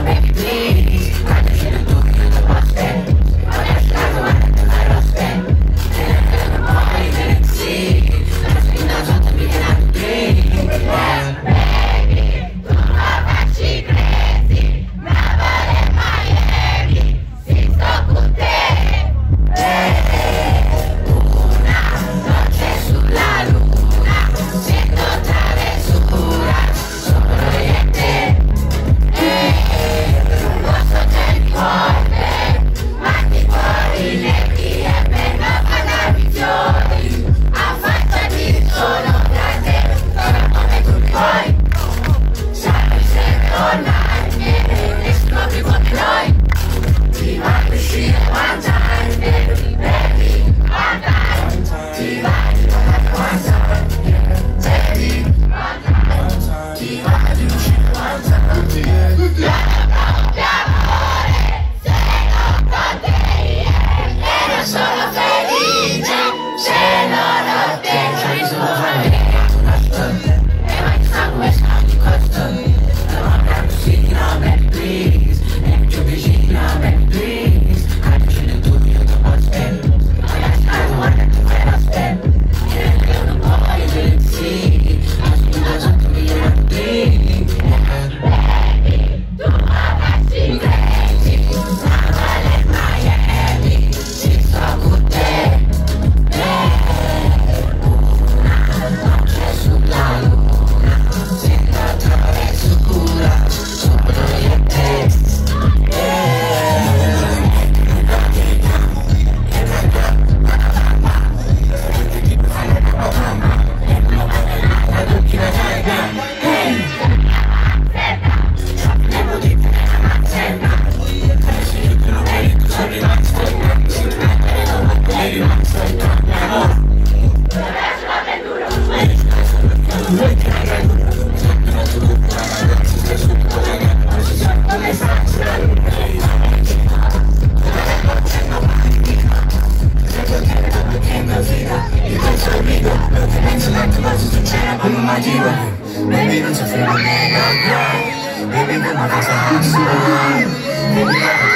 baby, please. My diva Baby, don't you feel me, girl Baby, put my face on so Baby, I can go